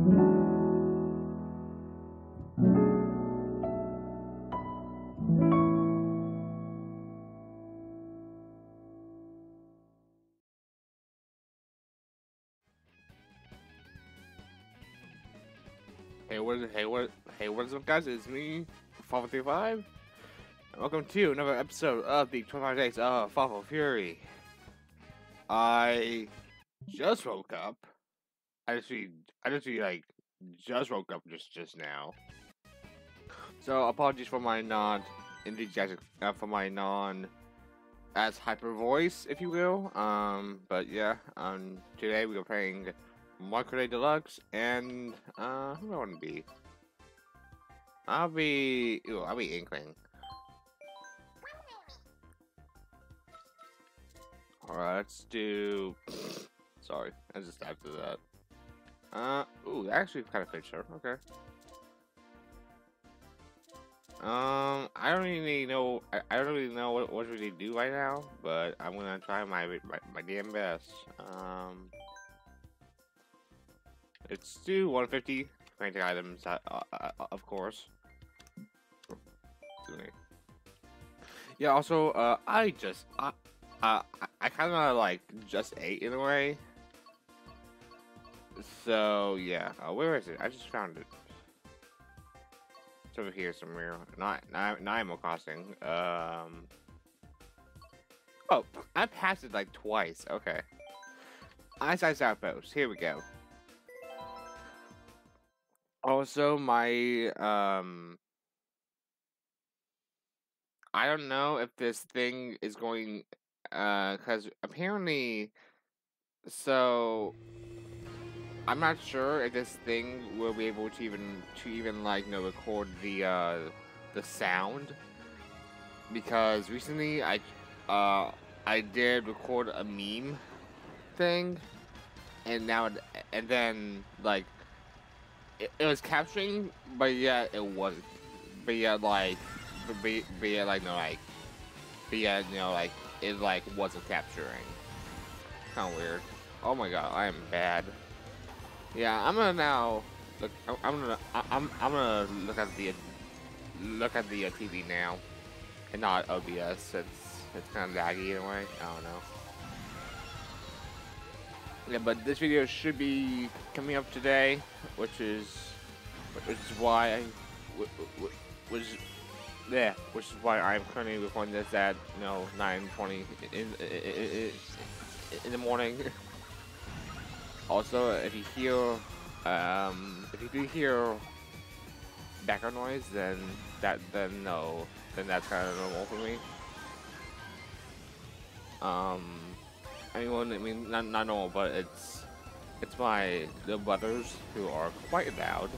Hey, what? Hey, what? Hey, what is up, guys? It's me, Fawful305. Welcome to another episode of the 25 Days of Fawful Fury. I just woke up. I actually, I actually like just woke up just just now. So apologies for my non enthusiastic, uh, for my non as hyper voice, if you will. Um, but yeah, um, today we are playing Mario Kart Deluxe, and uh, who do I want to be? I'll be, ooh, I'll be Inkling. Alright, let's do. Sorry, I just after that. Uh, ooh, actually kind of fits her. Okay. Um, I don't really know. I, I don't really know what what to do right now, but I'm gonna try my my, my damn best. Um. It's do 150 frantic items, uh, uh, uh, of course. Yeah, also, uh, I just, uh, uh, I kind of, like, just ate in a way. So, yeah. Uh, where is it? I just found it. It's over here somewhere. Not, not, Animal Crossing. Um... Oh, I passed it, like, twice. Okay. Ice Ice Outpost. Here we go. Also, my um, I don't know if this thing is going, uh, because apparently, so I'm not sure if this thing will be able to even to even like you know record the uh the sound because recently I uh I did record a meme thing and now and then like it, it was capturing, but yeah, it wasn't. But yeah, like, but, but yeah, like, no, like, but yeah, you know, like, it like wasn't capturing. Kind of weird. Oh my god, I am bad. Yeah, I'm gonna now look. I'm, gonna. I'm. I'm gonna look at the look at the uh, TV now, and not OBS. It's it's kind of laggy in a way. I don't know. Yeah, but this video should be coming up today, which is which is why I which yeah, which is why I'm currently recording this at you know 9:20 in, in, in the morning. Also, if you hear um, if you do hear background noise, then that then no, then that's kind of normal for me. Um. I mean, I mean, not, not normal, but it's it's my little brothers who are quite loud.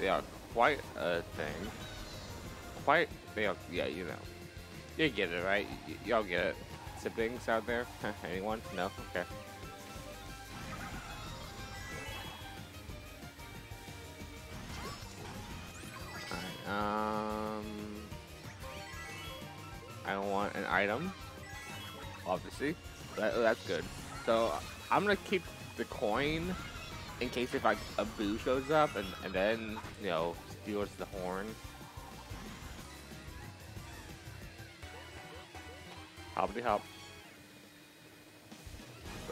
They are quite a thing. Quite, they are, yeah, you know. You get it, right? Y'all get it. Siblings out there? Anyone? No? Okay. Alright, um... I don't want an item obviously. That, that's good. So I'm gonna keep the coin in case if like a boo shows up and, and then, you know, steals the horn. Hoppity hop.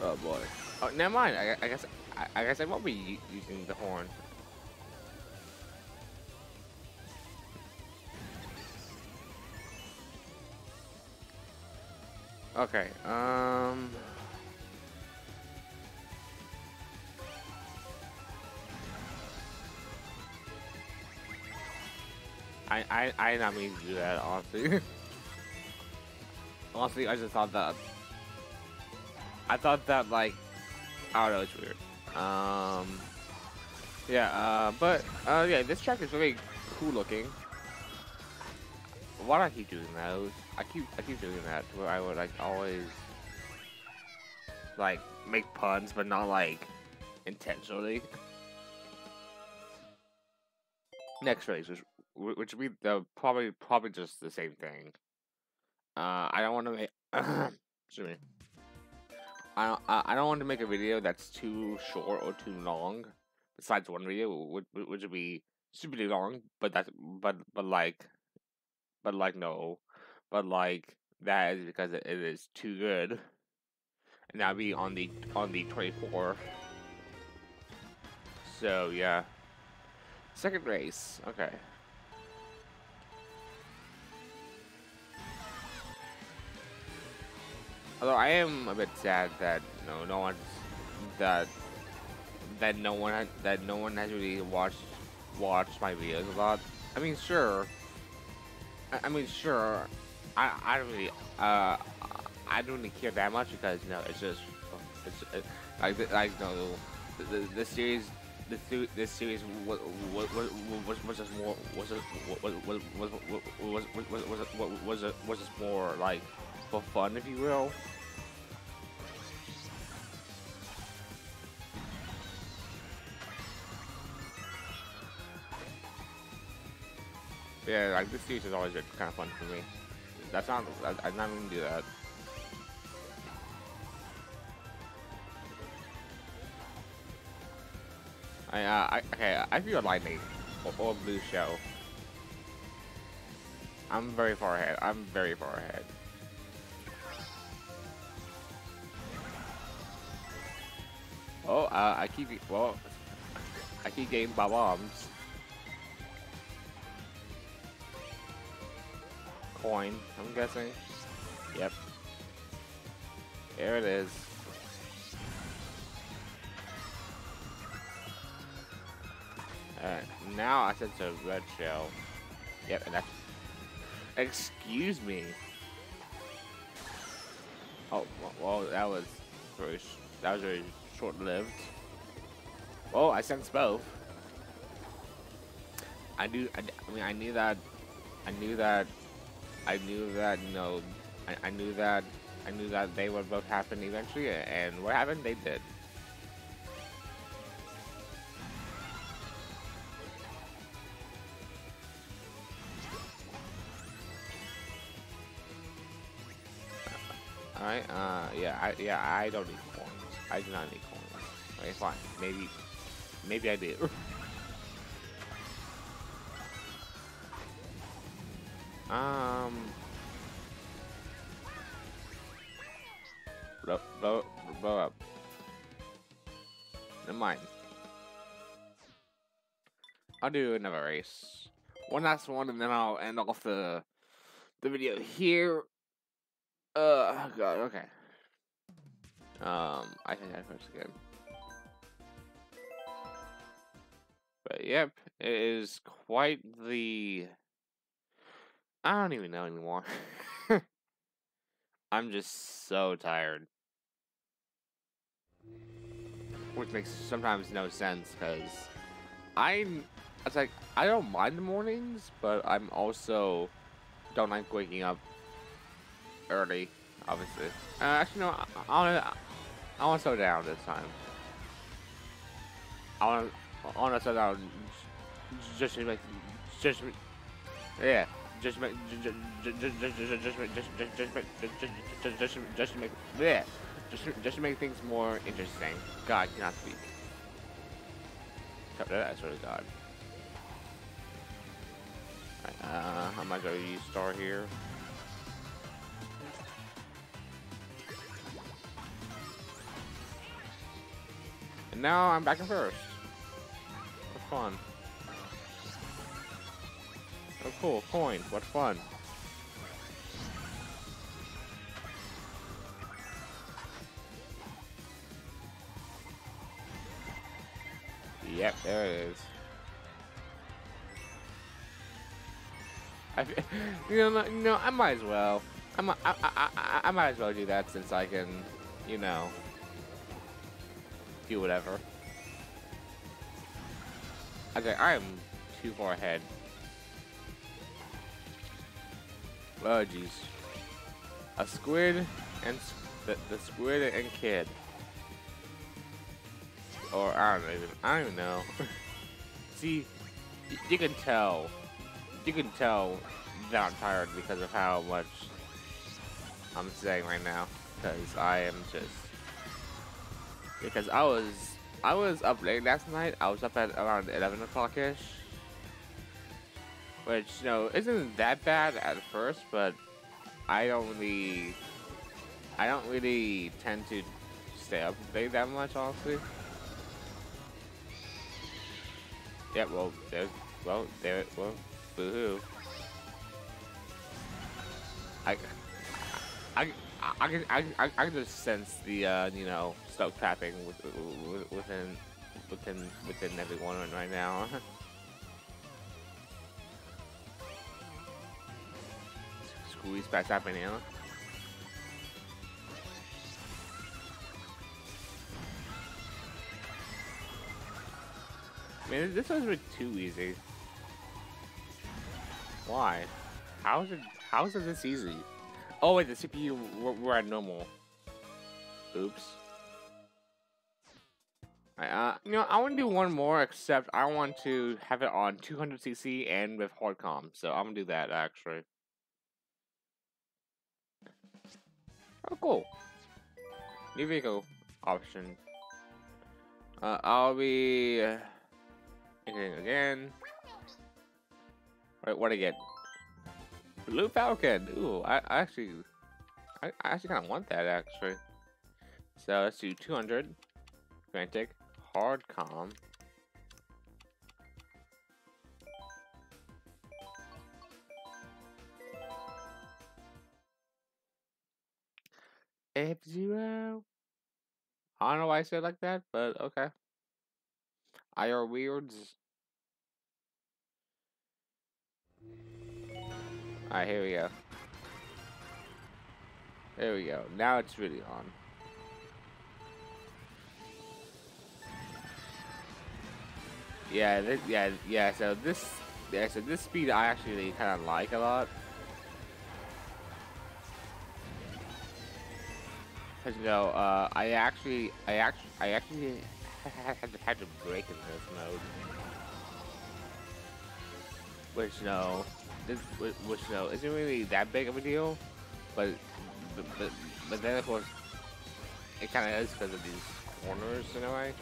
Oh boy. Oh, never mind. I, I guess I, I guess I won't be using the horn. Okay, um... I, I, I did not mean to do that, honestly. honestly, I just thought that... I thought that, like... I don't know, it's weird. Um... Yeah, uh, but, uh, yeah, this track is really cool looking why do I keep doing those? I keep I keep doing that where I would like always like make puns, but not like intentionally. Next race, which which would be the probably probably just the same thing. Uh, I don't want to make. excuse me. I I don't want to make a video that's too short or too long. Besides one video, which, which would be stupidly long, but that's but but like, but like no, but like that is because it, is too good. And that'll be on the on the twenty four. So yeah, second race. Okay. Although I am a bit sad that you know, no one's that that no one that no one has really watched watched my videos a lot. I mean, sure. I, I mean, sure. I I don't really uh I don't really care that much because you know it's just it's it, like like know the, the, the series the this series was was was was just more was was was was was was was was was was just more like for fun, if you will. Yeah, like this series has always been kind of fun for me. That's not, I, I'm not gonna do that. I, uh, I, okay, I feel lightning or, or blue shell. I'm very far ahead. I'm very far ahead. Uh, I keep well, I keep getting bombs. Coin, I'm guessing. Yep. There it is. Alright, now I sense a red shell. Yep, and that's... Excuse me. Oh, well, that was. That was very short-lived. Oh, I sense both. I knew. I, I, mean, I knew that. I knew that. I knew that. You know, I, I knew that. I knew that they would both happen eventually, and what happened? They did. Alright, uh, yeah, I, yeah, I don't need coins. I do not need Okay, fine. Maybe, maybe I did. um. Blow, blow, blow up. Never mind. I'll do another race. One last one, and then I'll end off the the video here. Uh, God, okay. Um, I think I first again. But yep, it is quite the... I don't even know anymore. I'm just so tired. Which makes sometimes no sense, because I'm... It's like, I don't mind the mornings, but I'm also don't like waking up early, obviously. Uh, actually, no, I, I I want to slow down this time. I want to, I want to slow down. Just to make, just, yeah, just make, just, just, just, just, just, just, make, just, just, just, just, make, yeah, just, just to make things more interesting. God cannot speak. I swear to God. Uh, I might go use star here. And now I'm back in first What fun. Oh cool, coin, what fun. Yep, there it is. I, you know, you know, I might as well. I I, I, I, I might as well do that since I can, you know, do whatever. Okay, I am too far ahead. Oh, jeez. A squid and the, the squid and kid. Or I don't even. I don't even know. See, you can tell. You can tell that I'm tired because of how much I'm saying right now. Because I am just because I was I was up late last night. I was up at around eleven o'clock ish, which you know isn't that bad at first, but I don't really I don't really tend to stay up late that much, honestly. Yeah, well, there's well there well boohoo. I I I can I, I, I can just sense the uh, you know stuff tapping with, within within within everyone right now. Squeeze past that banana. Man, this was too easy. Why? How is it? How is it this easy? Oh wait, the CPU we're, at normal. Oops. I, uh, you know, I want to do one more, except I want to have it on 200cc and with hard COM, so I'm gonna do that actually. Oh, cool. New vehicle option. Uh, I'll be uh, again. Wait, what I get? Blue Falcon. Ooh, I, I actually, I, I actually kind of want that actually. So let's do 200. Frantic. Hard COM. F zero. I don't know why I said like that, but okay. IR weirds. Alright, here we go. There we go. Now it's really on. Yeah, this, yeah, yeah. So this, yeah, so this speed I actually kind of like a lot. Cause you know, uh, I actually, I actually, I actually had to, had to break in this mode. Which, know, this, which know isn't really that big of a deal, but but but, but then of course it kind of is because of these corners in a way.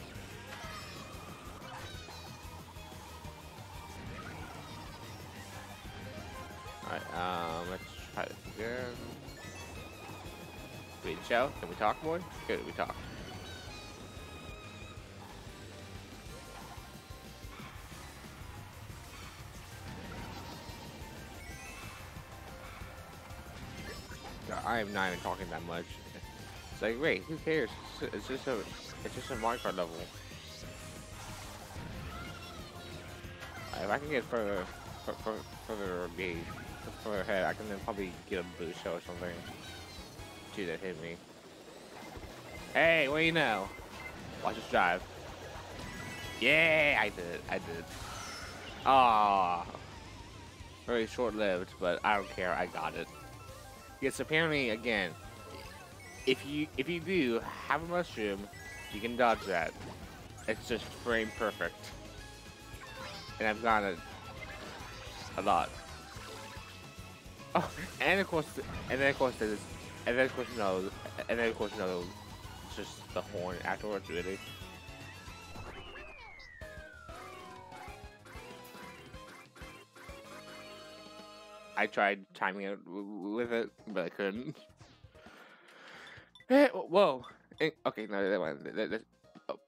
Alright, um, let's try this again. Wait, show? Can we talk more? Good, we talk. I am not even talking that much. It's like, wait, who cares? It's just a, it's just a Minecraft level. If I can get further, further, further, further ahead, I can then probably get a boost show or something. Dude, that hit me. Hey, what do you know? Watch us drive. Yeah, I did. I did. Ah, very short-lived, but I don't care. I got it. Yes, apparently, again, if you if you do have a mushroom, you can dodge that. It's just frame perfect. And I've gotten it a lot. Oh, and of course, and then of course there's, and then of course no, and then of course no, it's just the horn afterwards, really. I tried timing it with it, but I couldn't. Hey, whoa. Okay, no, that one. That, that, oh.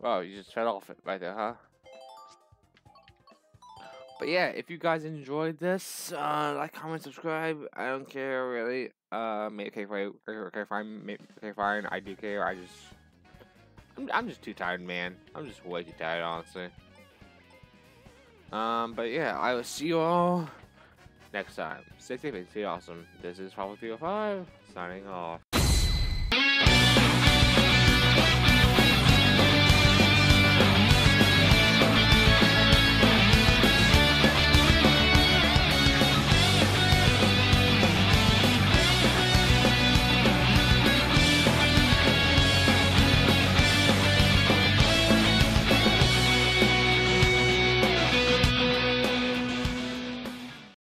Wow, you just shut off it right there, huh? But yeah, if you guys enjoyed this, uh, like, comment, subscribe. I don't care really. Uh, okay, fine, okay, fine, okay, fine. I do care. I just, I'm, I'm just too tired, man. I'm just way too tired, honestly. Um, but yeah, I will see you all next time. Stay safe and stay awesome. This is Problem 305, signing off.